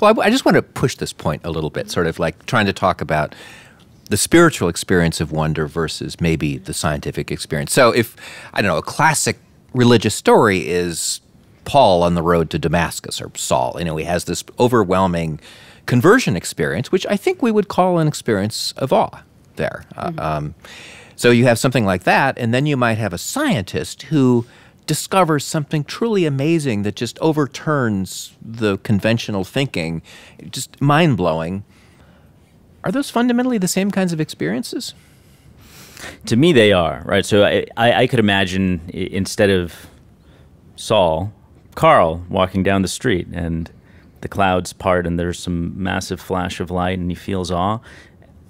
Well, I, I just want to push this point a little bit, sort of like trying to talk about the spiritual experience of wonder versus maybe the scientific experience. So, if I don't know, a classic religious story is Paul on the road to Damascus or Saul. You know, he has this overwhelming conversion experience, which I think we would call an experience of awe there. Mm-hmm. Uh, um, so you have something like that, and then you might have a scientist who discovers something truly amazing that just overturns the conventional thinking, just mind blowing. Are those fundamentally the same kinds of experiences? To me, they are right. So I, I, I could imagine instead of Saul, Carl walking down the street, and the clouds part, and there's some massive flash of light, and he feels awe.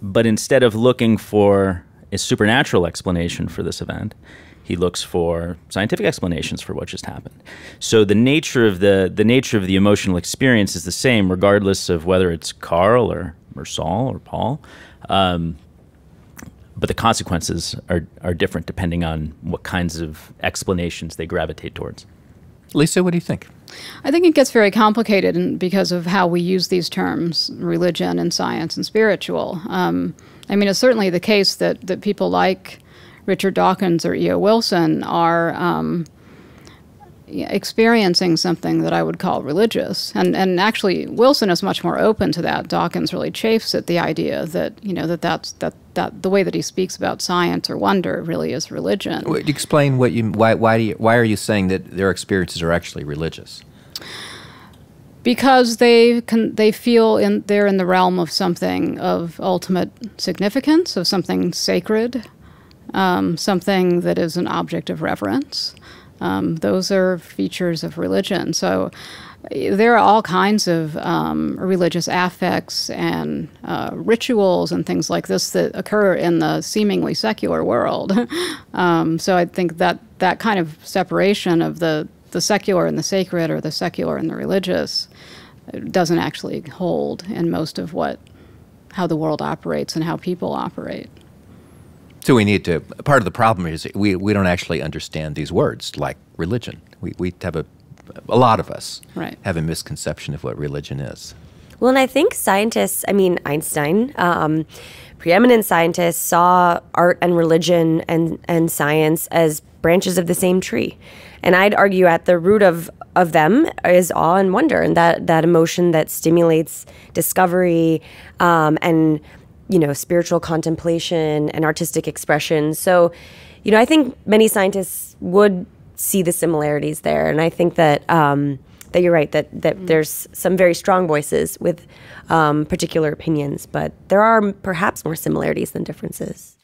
But instead of looking for a supernatural explanation for this event, he looks for scientific explanations for what just happened. So the nature of the the nature of the emotional experience is the same, regardless of whether it's Carl or or Saul or Paul. Um, but the consequences are, are different depending on what kinds of explanations they gravitate towards. Lisa, what do you think? I think it gets very complicated because of how we use these terms, religion and science and spiritual. Um, I mean, it's certainly the case that, that people like Richard Dawkins or E.O. Wilson are um, experiencing something that I would call religious. And, and actually, Wilson is much more open to that. Dawkins really chafes at the idea that, you know, that that's, that, that the way that he speaks about science or wonder really is religion. Explain what you, why, why, do you, why are you saying that their experiences are actually religious? Because they can they feel in they're in the realm of something of ultimate significance of something sacred um, something that is an object of reverence. Um, those are features of religion. So there are all kinds of um, religious affects and uh, rituals and things like this that occur in the seemingly secular world. Um, so I think that that kind of separation of the, the secular and the sacred or the secular and the religious doesn't actually hold in most of what how the world operates and how people operate. So we need to. Part of the problem is we, we don't actually understand these words like religion. We, we have a, a lot of us right. have a misconception of what religion is. Well, and I think scientists, I mean, Einstein, um, preeminent scientists, saw art and religion and, and science as branches of the same tree. And I'd argue at the root of, of them is awe and wonder, and that, that emotion that stimulates discovery um, and you know, spiritual contemplation and artistic expression. So, you know, I think many scientists would see the similarities there, and I think that um, that you're right that that mm. there's some very strong voices with um, particular opinions, but there are perhaps more similarities than differences.